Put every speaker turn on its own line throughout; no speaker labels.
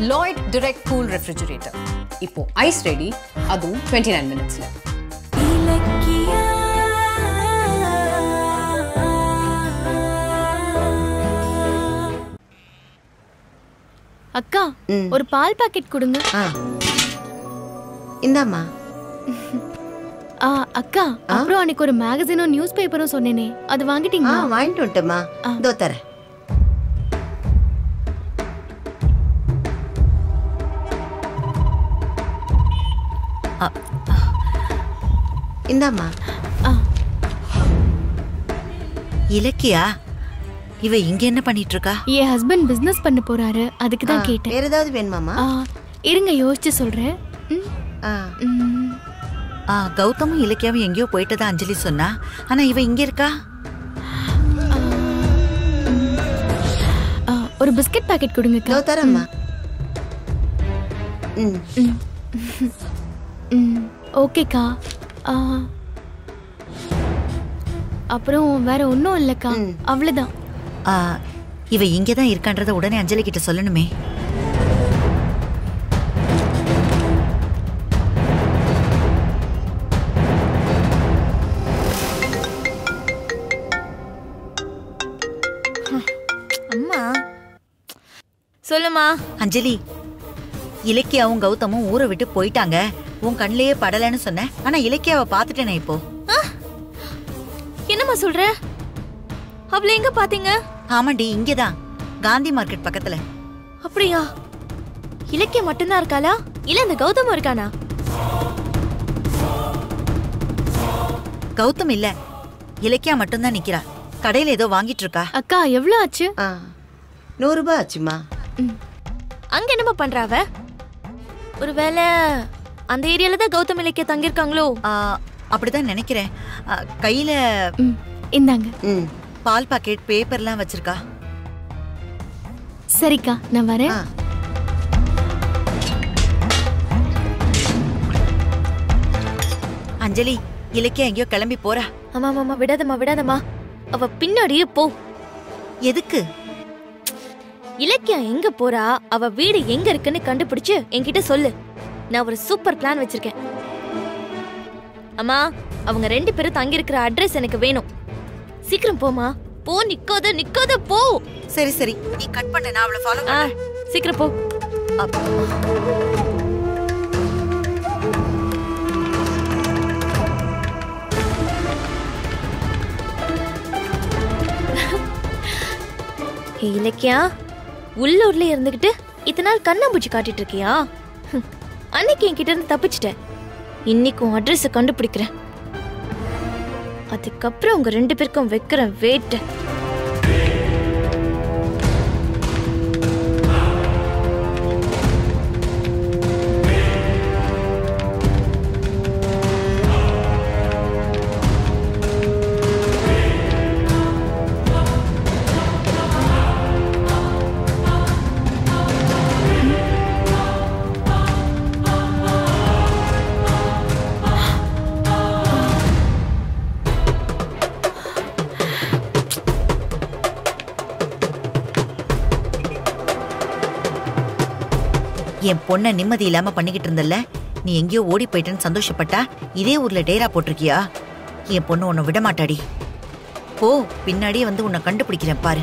Lloyd direct cool refrigerator இப்போ ice ready அதுவும் twenty nine மினிட்ஸ்ல
அக்கா. ஒரு பால் பாக்கெட் கொடுங்க.
ஆ. இந்தாம்மா.
ஆ அக்கா அப்புறம் அன்னைக்கு ஒரு மேகசினும் நியூஸ் பேப்பரும் சொன்னேனே. அது வாங்கிட்டீங்களா?
வாங்கிட்டு வந்துட்டேம்மா.
ஆ.
இதோ தரேன். இந்தாம்மா.
இலக்கியா இவ இங்க என்ன பண்ணிட்டு இருக்கா
என் ஹஸ்பண்ட் பிசினஸ் பண்ண போறாரு அதுக்கு தான் கேட்டேன்.
வேற ஏதாவது வேணுமாம்மா?
ஆ, இருங்க யோசிச்சு சொல்றேன்.
கௌதமும் இலக்கியாவும் எங்கேயோ போயிட்டதா அஞ்சலி சொன்னா? ஆனா இவ இங்க இருக்கா?
ஒரு பிஸ்கட் பாக்கெட் கொடுங்க
இதோ தரேம்மா.
ஓகேக்கா. அப்புறம் வேற ஒன்றும் இல்லைக்கா. அவ்வளோதான்
ஆ, இவ இங்க தான் இருக்கான்றத உடனே அஞ்சலி கிட்ட சொல்லணுமே.
அம்மா. சொல்லுமா.
அஞ்சலி இலக்கியாவும் கௌதமும் ஊரை விட்டு போயிட்டாங்க. உன் கண்ணிலேயே படலைன்னு சொன்ன ஆனா இலக்கியாவை பாத்துட்டேனே இப்போ.
என்னம்மா சொல்ற? அவளை எங்க பாத்தீங்க
ஆமாண்டி இங்கதான். காந்தி மார்க்கெட் பக்கத்துல.
அப்படியா? இலக்கியம் மட்டும்தான் இருக்காளா? இல்ல இந்த கௌதமும் இருக்கானா?
கௌதம் இல்ல. இலக்கியா மட்டும்தான் நிக்கிறா. கடையில ஏதோ வாங்கிட்டு இருக்கா.
அக்கா எவ்வளோ ஆச்சு?
ஆ நூறுரூபா ஆச்சுமா?
அங்க என்னம்மா பண்றா அவ? ஒருவேளை அந்த ஏரியால தான் கௌதம் இலக்கிய தங்கியிருக்காங்களோ?
ஆ, அப்படிதான் நினைக்கிறேன். கையில
இந்தாங்க.
ம்
பால் பாக்கெட் பேப்பர்லாம் வச்சிருக்கா?
சரிக்கா நான் வரேன்.
அஞ்சலி இலக்கியா எங்கேயோ கிளம்பி போறா.
ஆமா ஆமா விடாதம்மா விடாதம்மா. அவ பின்னாடியே போ.
எதுக்கு?
இலக்கியா எங்க போறா? அவ வீடு எங்க இருக்குன்னு கண்டுபிடிச்சு என்கிட்ட சொல்லு. நான் ஒரு சூப்பர் பிளான் வச்சிருக்கேன். அம்மா அவங்க ரெண்டு பேரும் தங்கி இருக்கிற அட்ரஸ் எனக்கு வேணும். சீக்கிரம் போமா போ நிக்காத நிக்காத போ.
சரி சரி. நீ கட் பண்ண. நான் அவளை ஃபாலோ
ஆ சீக்கிரம் போ. இலக்கியா உள்ளூர்ல இருந்துகிட்டு இத்தனை நாள் கண்ணாம்பூச்சி காட்டிட்டு இருக்கியா? அன்னைக்கு என்கிட்ட இருந்து தப்பிச்சிட்டேன். இன்னைக்கு உன் அட்ரஸ் கண்டுபிடிக்கிறேன். அதுக்கப்புறம் உங்க ரெண்டு பேருக்கும் வைக்கிறேன் வேட்டை
என் பொண்ண நிம்மதி இல்லாம பண்ணிக்கிட்டு இருந்தல்ல? நீ எங்கேயோ ஓடி போயிட்டேன்னு சந்தோஷப்பட்டா இதே ஊர்ல டேரா போட்டிருக்கியா? என் பொண்ணு உன்னை விட மாட்டாடி போ பின்னாடியே வந்து உன்னை கண்டுபிடிக்கிறேன் பாரு.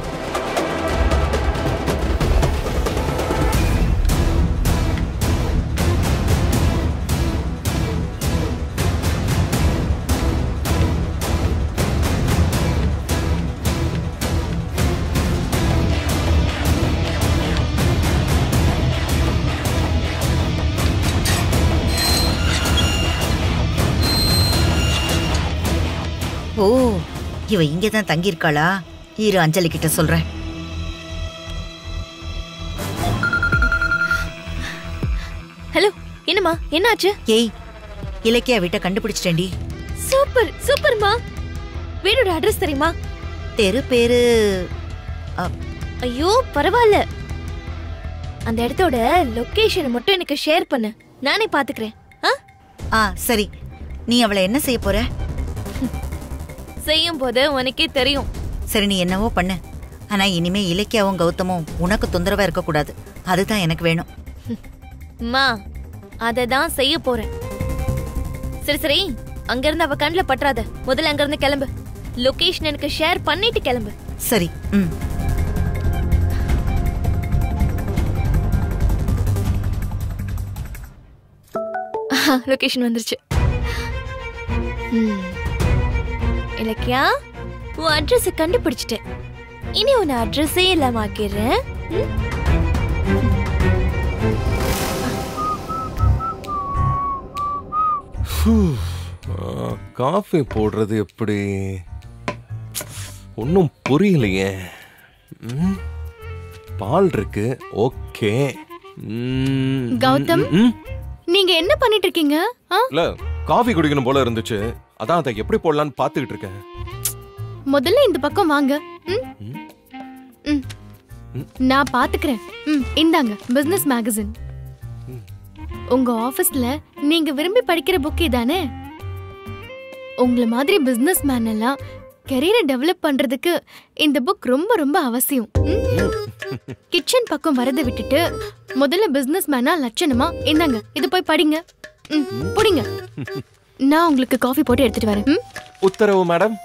ஓ இவ இங்கே தான் தங்கியிருக்காளா? இரு அஞ்சலி கிட்ட சொல்றேன்.
ஹலோ என்னம்மா? என்னாச்சு?
ஏய் இலக்கியா வீட்டை கண்டுபிடிச்சிட்டேன்டி.
சூப்பர் சூப்பர்மா. வீடோட அட்ரஸ் தெரியுமா?
தெரு பேரு
ஐயோ பரவாயில்ல. அந்த இடத்தோட லொகேஷன் மட்டும் எனக்கு ஷேர் பண்ணு. நானே பாத்துக்கிறேன். ஆ?
ஆ சரி. நீ அவளை என்ன செய்ய போற?
செய்யும் போது உனக்கே தெரியும்.
சரி நீ என்னவோ பண்ணு. ஆனா இனிமே இலக்கியாவும் கௌதமும் உனக்கு தொந்தரவா இருக்கக்கூடாது. அதுதான் எனக்கு வேணும்.
அம்மா அதை தான் செய்ய போறேன். சரி சரி. அங்கிருந்து அவ கண்ணில் பற்றாத முதல்ல அங்கிருந்து கிளம்பு. லொகேஷன் எனக்கு ஷேர் பண்ணிட்டு கிளம்பு.
சரி ம்.
லொகேஷன் வந்துருச்சு. ம். இலக்கியா உன் அட்ரஸ் கண்டுபிடிச்சிட்டேன் இனி உன் அட்ரஸே இல்லாம ஆக்கிடுறேன்?
காஃபி போடுறது எப்படி ஒன்றும் புரியலையே ம், பால் இருக்கு ஓகே
கௌதம்?
ம்,
நீங்க என்ன பண்ணிட்டு இருக்கீங்க ஆ?
இல்ல காஃபி குடிக்கணும் போல இருந்துச்சு அதான் அதை எப்படி போடலான்னு பார்த்துக்கிட்டு இருக்கேன்
முதல்ல இந்த பக்கம் வாங்க. ம்? ம். நான் பாத்துக்கிறேன் ம் இந்தாங்க பிசினஸ் மேகசின் உங்க ஆபீஸ்ல நீங்க விரும்பி படிக்கிற புக் இதானே? உங்களை மாதிரி பிசினஸ் மேன் எல்லாம் கெரியரை டெவலப் பண்றதுக்கு இந்த புக் ரொம்ப ரொம்ப அவசியம். கிச்சன் பக்கம் வரத விட்டுட்டு முதல்ல பிசினஸ் மேனா லட்சணமா இந்தாங்க இது போய் படிங்க. ம் புடிங்க. நான் உங்களுக்கு காஃபி போட்டு எடுத்துட்டு வரேன்.
உத்தரவு மேடம்?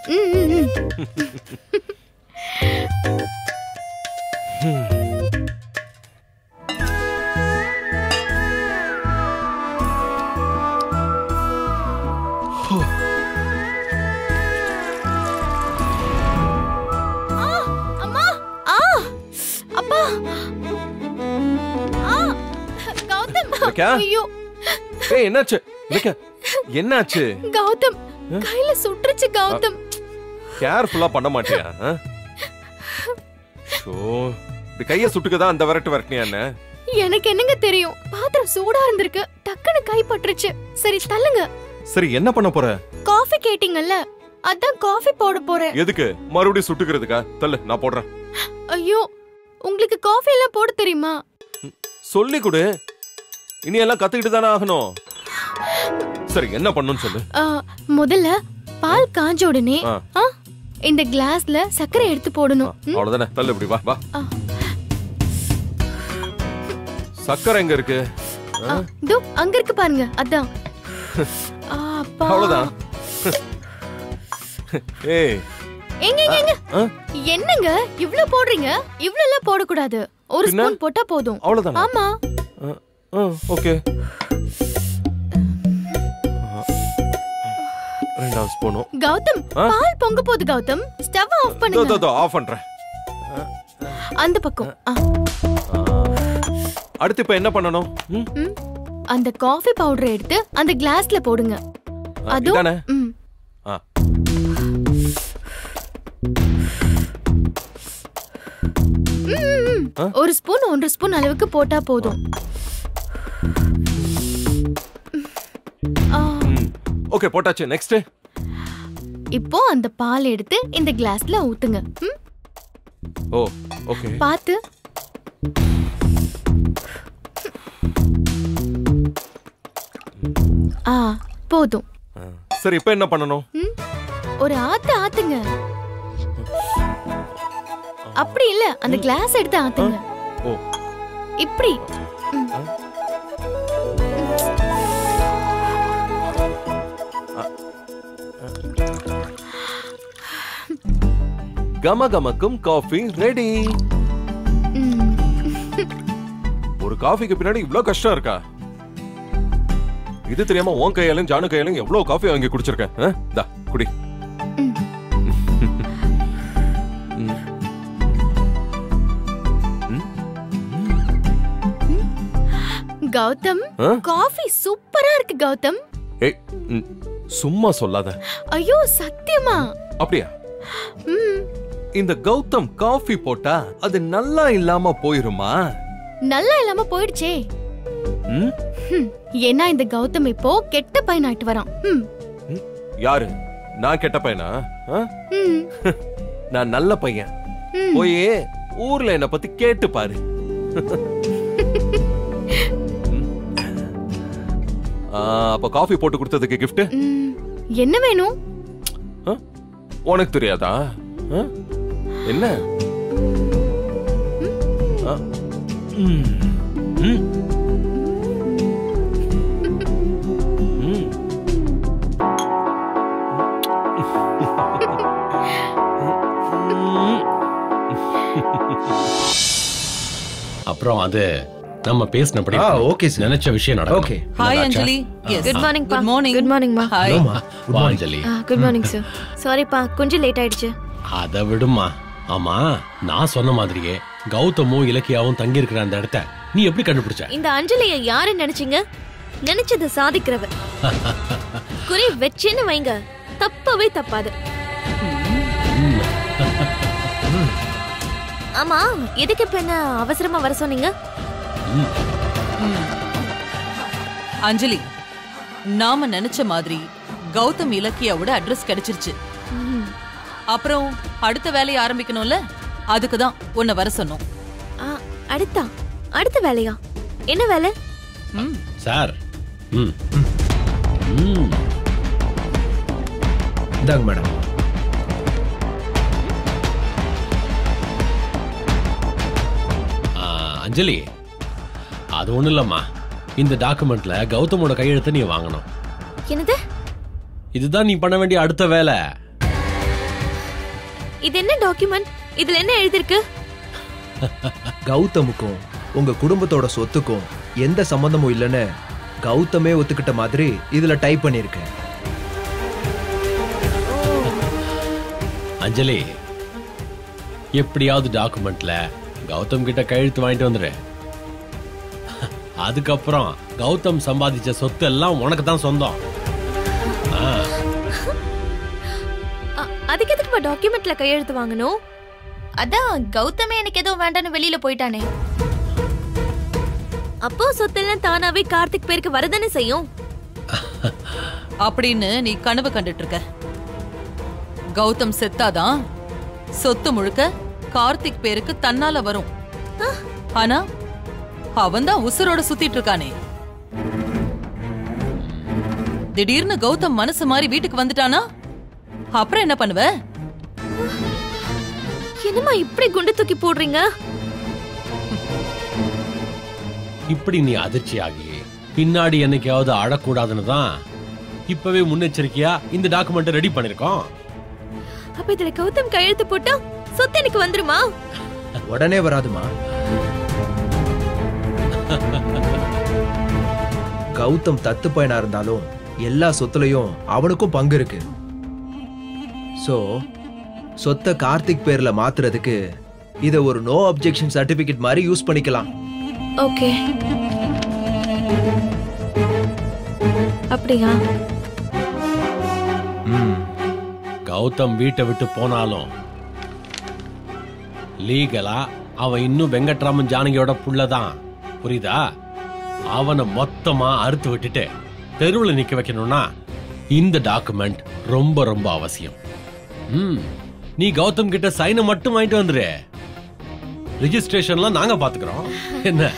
ஐயோ!
ஏய் என்னாச்சு? இலக்கியா, என்னாச்சு?
கௌதம் கையில சுட்டுருச்சு கௌதம்.
கேர்ஃபுல்லா பண்ண மாட்டியா? ஷோ இப்படி கைய சுட்டுக்கதான் அந்த விரட்டு விரட்டினியா என்ன?
எனக்கு என்னங்க தெரியும்? பாத்திரம் சூடா இருந்திருக்கு. டக்குன்னு கை பட்டுருச்சு. சரி தள்ளுங்க.
சரி என்ன பண்ண போற?
காஃபி கேட்டீங்கல்ல அதான் காஃபி போட போறேன்.
எதுக்கு? மறுபடியும் சுட்டுக்கிறதுக்கா? தள்ளு நான் போடுறேன்.
ஐயோ உங்களுக்கு காஃபி எல்லாம் போட தெரியுமா?
சொல்லி கொடு. இனி எல்லாம் கத்துக்கிட்டு தானே ஆகணும். சரி என்ன பண்ணுன்னு சொல்லு.
முதல்ல பால் காஞ்ச உடனே இந்த கிளாஸ்ல சர்க்கரை எடுத்து போடணும்?
அவ்வளவுதானே? தள்ளு இப்படி வா வா.
ஆ.
சக்கரை எங்க இருக்கு?
இதோ அங்க இருக்கு பாருங்க அதான்.
அவ்வளவுதான். ஏய்.
எங்க எங்க? என்னங்க? இவ்ளோ போடுறீங்க? இவ்ளோ எல்லாம் போடக்கூடாது. ஒரு
பின்ன?
ஸ்பூன் போட்டா போதும்.
அவ்வளவுதானா?
ஆமா.
ஓகே. ரெண்டாவது ஸ்பூனும்
கௌதம்? பால் பொங்க போகுது கௌதம். ஸ்டவ் ஆஃப் பண்ணுங்க.
இதோ ஆஃப் பண்றேன்.
அந்த பக்கம்.
அடுத்து இப்ப என்ன பண்ணணும்.
அந்த காஃபி பவுடர் எடுத்து அந்த கிளாஸ்ல போடுங்க.
ஆ?
ஒரு ஸ்பூன் ஒன்றரை ஸ்பூன் அளவுக்கு போட்டா போதும்.
ஓகே போட்டாச்சு. நெக்ஸ்ட்
இப்போ அந்த பால் எடுத்து இந்த கிளாஸ்ல ஊத்துங்க?
ஓ ஓகே
பார்த்து. ஆ போதும்.
சரி இப்ப என்ன பண்ணணும்?
ஒரு ஆத்து ஆத்துங்க. அப்படி இல்ல அந்த கிளாஸ் எடுத்து ஆத்துங்க.
ஓ.
இப்படி.
கமகமக்கும் காஃபி ரெடி. ஒரு காஃபிக்கு பின்னாடி இவ்ளோ கஷ்டம் இருக்கா? இது தெரியாம உன் கையாலும் ஜானு கையாலும் எவ்வளவு காஃபி வாங்கி குடிச்சிருக்கேன்? குடி.
கௌதம்? காஃபி சூப்பரா இருக்கு கௌதம்.
ஏய் சும்மா சொல்லாத.
ஐயோ சத்தியமா?
அப்படியா? இந்த கௌதம் காஃபி போட்டா அது நல்லா இல்லாம போயிருமா?
நல்லா இல்லாம போயிடுச்சே. ஏன்னா இந்த கௌதம் இப்போ கெட்ட பையன் ஆயிட்டு வரான்?
யாரு? நான் கெட்ட பையனா? நான் நல்ல பையன். போய் ஊர்ல என்ன பத்தி கேட்டு பாரு அப்ப காஃபி போட்டு கொடுத்ததுக்கு
கிஃப்ட் என்ன வேணும்?
உனக்கு தெரியாதா? என்ன?
அப்புறம் அது நம்ம பேசினபடி
ஆ, okay, sir.
நினைச்ச விஷயம் நடக்கும்
Okay.
Hi Anjali
good morning பா
குட் மார்னிங்
குட் மார்னிங் மா
ஹாய்
வா அஞ்சலி
குட் மார்னிங் சார் சாரிப்பா கொஞ்சம் லேட் ஆயிடுச்சு.
அத விடுமா. ஆமா நான் சொன்ன மாதிரியே கௌதமும் இலக்கியாவும் தங்கி இருக்கிற அந்த இடத்த நீ எப்படி கண்டுபிடிச்ச?
இந்த அஞ்சலிய யாரு நினைச்சீங்க? நினைச்சதை சாதிக்கிறவ குறி வச்சேன்னு வைங்க. தப்பவே தப்பாது. ஆமா எதுக்கு இப்ப என்ன அவசரமா வர சொன்னீங்க?
அஞ்சலி நாம நினைச்ச மாதிரி கௌதம் இலக்கியாவோட அட்ரஸ் கிடைச்சிருச்சு. அப்புறம் அடுத்த வேலையை ஆரம்பிக்கணும்ல? அதுக்கு தான் உன்னை வர சொன்னோம்.
ஆ, அடுத்தா? அடுத்த வேலையா? என்ன வேலை?
ம்.
சார். ம். ம்.
இந்தாங்க மேடம்.
ஆ, அஞ்சலி. அது ஒண்ணும் இல்லம்மா. இந்த டாக்குமெண்ட்ல கௌதமோட கையெழுத்தை நீ வாங்கணும்.
என்னது?
இதுதான் நீ பண்ண வேண்டிய அடுத்த வேலை.
இது என்ன டாக்குமெண்ட்? இதுல என்ன எழுதிருக்கு
கௌதமுக்கும் உங்க குடும்பத்தோட சொத்துக்கும் எந்த சம்பந்தமும் இல்லைன்னு கௌதமே ஒத்துக்கிட்ட மாதிரி இதுல டைப் பண்ணிருக்கேன்
அஞ்சலி எப்படியாவது டாக்குமெண்ட்ல கௌதம் கிட்ட கையெழுத்து வாங்கிட்டு வந்துரு அதுக்கப்புறம் கௌதம் சம்பாதிச்ச சொத்து எல்லாம் உனக்கு தான் சொந்தம்
அதுக்கு எதுக்கு டாக்குமெண்ட்ல கையெழுத்து வாங்கணும்? அதான் கௌதமே எனக்கு ஏதோ வேண்டான்னு வெளியில போயிட்டானே. அப்போ சொத்தெல்லாம் தானாவே கார்த்திக் பேருக்கு வரதானே செய்யும்?
அப்படின்னு நீ கனவு கண்டுட்டு இருக்க கௌதம் செத்தாதான் சொத்து முழுக்க கார்த்திக் பேருக்கு தன்னால வரும். ஆனா அவன்தான் உசுரோட சுத்திட்டு இருக்கானே. திடீர்னு கௌதம் மனசு மாறி வீட்டுக்கு வந்துட்டானா? அப்புறம் என்ன பண்ணுவ?
என்னம்மா இப்படி குண்டு தூக்கி போடுறீங்க?
இப்படி நீ அதிர்ச்சி ஆகி பின்னாடி என்னைக்காவது அழக்கூடாதுன்னு தான் இப்பவே முன்னெச்சரிக்கையா இந்த டாக்குமெண்ட் ரெடி பண்ணிருக்கோம்.
அப்ப இதுல கௌதம் கையெழுத்து போட்டா சொத்து எனக்கு வந்துருமா?
உடனே வராதுமா. கௌதம் தத்து பையனா இருந்தாலும் எல்லா சொத்துலயும் அவனுக்கும் பங்கு இருக்கு. சோ சொத்தை கார்த்திக் பேர்ல மாத்துறதுக்கு இத ஒரு நோ அப்ஜெக்ஷன் சர்டிபிகேட் மாதிரி யூஸ் பண்ணிக்கலாம்.
ஓகே. அப்படியா?
கௌதம் வீட்டை விட்டு போனாலும் லீகலா அவன் இன்னும் வெங்கட்ராமன் ஜானகியோட புள்ளதான் புரியுதா? அவனை மொத்தமா அறுத்து விட்டுட்டு தெருவுல நிக்க வைக்கணும்னா இந்த டாக்குமெண்ட் ரொம்ப ரொம்ப அவசியம். ம் நீ கௌதம் கிட்ட சைனை மட்டும் வாங்கிட்டு வந்துரு. ரிஜிஸ்ட்ரேஷன்லாம் நாங்க பாத்துக்கிறோம். என்ன?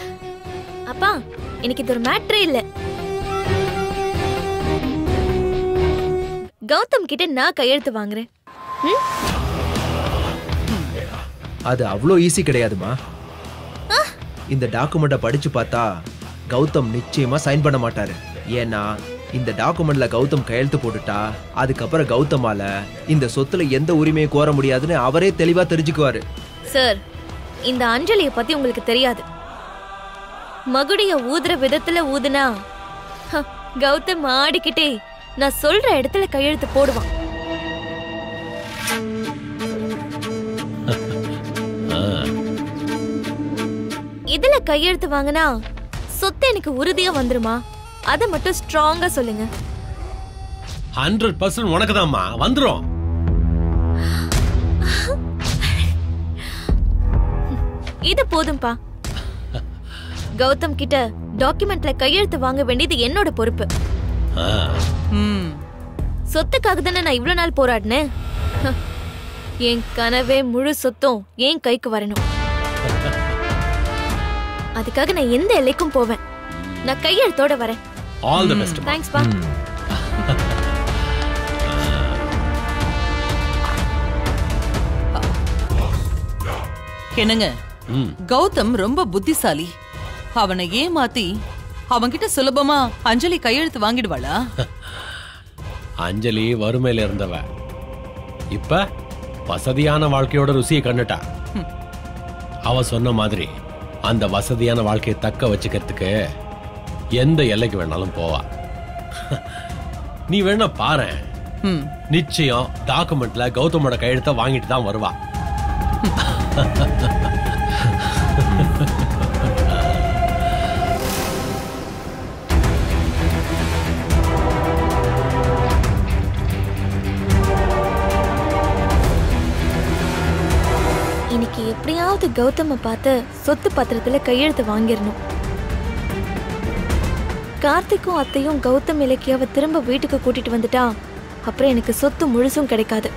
அப்பா எனக்கு இது ஒரு மேட்ரே இல்ல. கௌதம் கிட்ட நான் கையெழுத்து வாங்குறேன். ம்?
அது அவ்வளோ ஈஸி கிடையாதுமா. இந்த டாக்குமெண்ட்டை படிச்சு பார்த்தா கௌதம் நிச்சயமா சைன் பண்ண மாட்டாரு. ஏன்னா இந்த டாக்குமெண்ட்ல கௌதம் கையெழுத்து போட்டுட்டா அதுக்கப்புறம் கௌதமால இந்த சொத்துல எந்த உரிமையை கோர முடியாதுன்னு அவரே தெளிவா தெரிஞ்சுக்குவாரு.
சார் இந்த அஞ்சலிய பத்தி உங்களுக்கு தெரியாது. மகுடிய ஊதுற விதத்துல ஊதுனா ஹ, கௌதம் ஆடிக்கிட்டே நான் சொல்ற இடத்துல கையெழுத்து போடுவான். கையெழுத்து வாங்கினா சொத்து எனக்கு உறுதியா வந்துருமா? அத மட்டும் ஸ்ட்ராங்கா சொல்லுங்க.
ஹண்ட்ரட் பர்சன்ட் உனக்கு தான்மா வந்துரும்.
இது போதும்பா. கௌதம் கிட்ட டாக்குமெண்ட்ல கையெழுத்து வாங்க வேண்டியது என்னோட பொறுப்பு. சொத்துக்காக தானே நான் இவ்வளவு நாள் போராடினேன்? என் கனவே முழு சொத்தும் என் கைக்கு வரணும். அதுக்காக நான் எந்த எல்லைக்கும் போவேன். நான் கையெழுத்தோட வரேன்.
ஆல் தி பெஸ்ட்
தேங்க்ஸ் பா
என்னங்க? கௌதம் ரொம்ப புத்திசாலி. அவனை ஏமாத்தி அவன்கிட்ட சுலபமா அஞ்சலி கையெழுத்து வாங்கிடுவாளா?
அஞ்சலி வறுமையில இருந்தவ. இப்ப வசதியான வாழ்க்கையோட ருசியை கண்டுட்டா. அவ சொன்ன மாதிரி. அந்த வசதியான வாழ்க்கையை தக்க வச்சுக்கிறதுக்கு எந்த எல்லைக்கு வேணாலும் போவா. நீ வேணா பாரு. நிச்சயம் டாக்குமெண்ட்ல கௌதமோட கையெழுத்தை வாங்கிட்டு தான் வருவா.
இன்னைக்கு எப்படியாவது கௌதம பார்த்து சொத்து பத்திரத்துல கையெழுத்து வாங்கிடணும். கார்த்திக்கும் அத்தையும் கௌதம் இலக்கியாவை திரும்ப வீட்டுக்கு கூட்டிட்டு வந்துட்டா அப்புறம் எனக்கு சொத்து முழுசும் கிடைக்காது.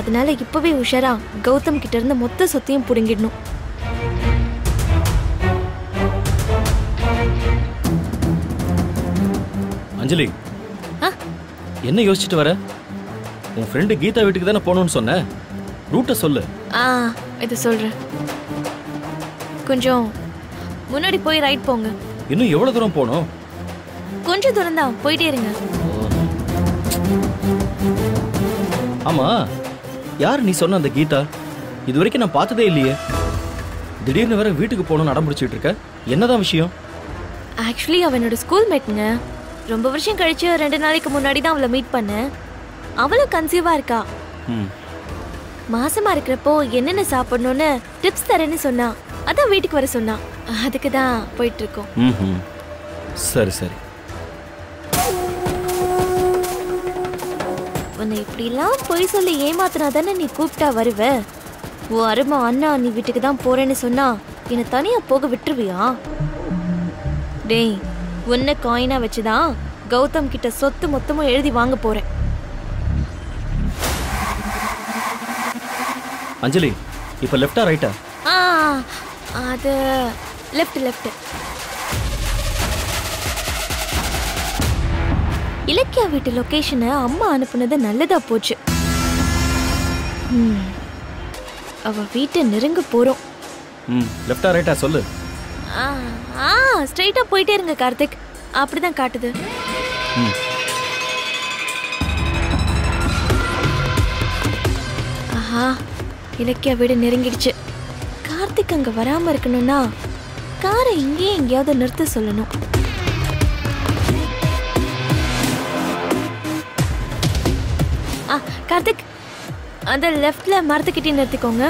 அதனால இப்பவே உஷாரா கௌதம் கிட்ட இருந்து மொத்த சொத்தையும் புடுங்கிடணும்.
அஞ்சலி? என்ன யோசிச்சுட்டு வர? உன் ஃப்ரெண்டு கீதா வீட்டுக்கு தானே போகணும்னு சொன்ன? ரூட்டை சொல்லு.
ஆ இது சொல்றேன். கொஞ்சம் முன்னாடி போய் ரைட் போங்க.
இன்னும் எவ்வளவு தூரம் போகணும்?
கொஞ்சம் தூரம் தான் போயிட்டே இருங்க.
ஆமா யார் நீ சொன்ன அந்த கீதா? இது வரைக்கும் நான் பார்த்ததே இல்லையே. திடீர்னு வேற வீட்டுக்கு போகணும்னு அடம் பிடிச்சிட்டு இருக்க. என்னதான் விஷயம்?
ஆக்சுவலி அவ என்னோட ஸ்கூல் மேட்ங்க ரொம்ப வருஷம் கழிச்சு ரெண்டு நாளைக்கு முன்னாடி தான் அவளை மீட் பண்ணேன். அவளும் கன்சீவா இருக்கா? மாசமா இருக்கிறப்போ என்னென்ன சாப்பிடணும்னு டிப்ஸ் தரேன்னு சொன்னா அதான் வீட்டுக்கு வர சொன்னா. அதுக்கு தான் போயிட்டு இருக்கோம்
சரி சரி.
உன்னை இப்படிலாம் பொய் சொல்லி ஏமாத்தினா தானே நீ கூப்பிட்டா வருவ? ஓ அருமை அண்ணா நீ வீட்டுக்கு தான் போறேன்னு சொன்னா என்னை தனியா போக விட்டுருவியா? டேய் உன்னை காயினா வச்சுதான் கௌதம் கிட்ட சொத்து மொத்தமும் எழுதி வாங்க போறேன்.
அஞ்சலி இப்போ லெஃப்டா ரைட்டா
ஆ? அது லெஃப்ட் லெஃப்ட் இலக்கியா வீட்டு லொகேஷனை அம்மா அனுப்புனது நல்லதா போச்சு. ம், அவ வீட்டை நெருங்க போறோம்.
ம் லெஃப்டா ரைட்டா சொல்லு.
ஆ ஆ ஸ்ட்ரைட்டா போயிட்டே இருங்க கார்த்திக். அப்படிதான் காட்டுது.
ம்.
ஆஹா இலக்கியா வீடு நெருங்கிடுச்சு. கார்த்திக் அங்க வராம இருக்கணும்னா காரை இங்கேயே எங்கேயாவது நிறுத்த சொல்லணும். ஆ கார்த்திக் அந்த லெஃப்ட்ல மரத்துக்கிட்டே நிறுத்திக்கோங்க.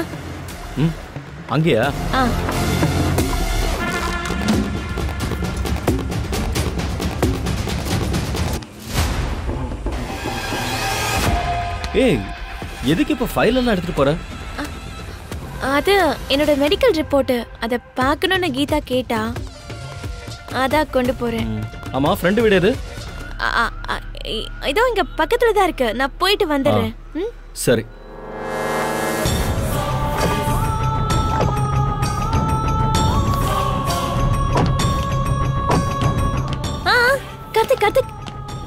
ம் அங்கேயா?
ஆ.
ஏய் எதுக்கு இப்போ ஃபைல் எல்லாம் எடுத்துட்டு போற?
அது என்னோட மெடிக்கல் ரிப்போர்ட் அதை பார்க்கணும்னு கீதா கேட்டா அதான் கொண்டு போறேன்.
ஆமா ஃப்ரெண்டு வீடு எது?
இதோ இங்க பக்கத்துல தான் இருக்கு. நான் போயிட்டு வந்துடுறேன்?
சரி.
ஆ கார்த்திக் கார்த்திக்.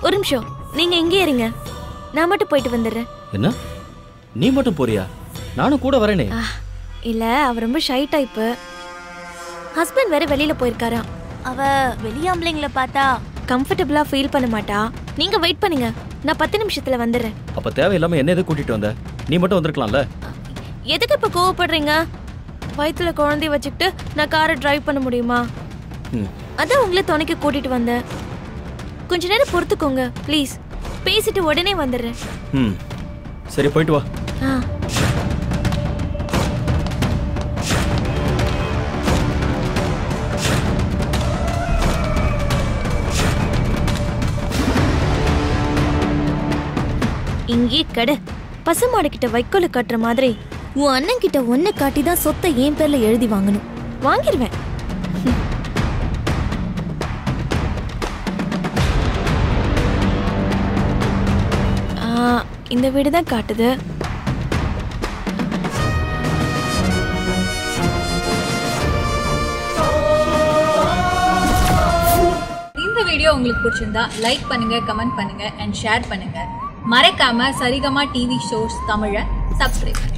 ஒரு நிமிஷம். நீங்க எங்கே இருங்க. நான் மட்டும் போயிட்டு வந்துடுறேன்.
என்ன? நீ மட்டும் போறியா? நானும் கூட வரேனே.
இல்ல அவ ரொம்ப ஷை டைப்பு ஹஸ்பண்ட் வேற வெளியில போயிருக்காராம் அவ வெளியாம்பளைங்கள பார்த்தா கம்ஃபர்டபுளா ஃபீல் பண்ண மாட்டா. நீங்க வெயிட் பண்ணுங்க. நான் பத்து நிமிஷத்துல வந்துடுறேன்.
அப்ப தேவையில்லாம என்ன எது கூட்டிட்டு வந்த? நீ மட்டும் வந்திருக்கலாம்ல?
எதுக்கு இப்ப கோவப்படுறீங்க? வயித்துல குழந்தைய வச்சுக்கிட்டு நான் காரை டிரைவ் பண்ண முடியுமா? அதான் உங்களை துணைக்கு கூட்டிட்டு வந்தேன். கொஞ்ச நேரம் பொறுத்துக்கோங்க ப்ளீஸ் பேசிட்டு உடனே வந்துடுறேன்.
ம். சரி போயிட்டு வா.
ஆ. இங்கே கடை. பசுமாடு கிட்ட வைக்கோல கட்டுற மாதிரி உன் அண்ணன் கிட்ட ஒன்ன காட்டி தான் சொத்தை என் பேர்ல எழுதி வாங்கணும். வாங்கிடுவேன் இந்த வீடு தான் காட்டுது.
இந்த வீடியோ உங்களுக்கு பிடிச்சிருந்தா லைக் பண்ணுங்க கமெண்ட் பண்ணுங்க அண்ட் ஷேர் பண்ணுங்க. மறக்காம சரிகமா டிவி ஷோஸ் தமிழை சப்ஸ்கிரைப்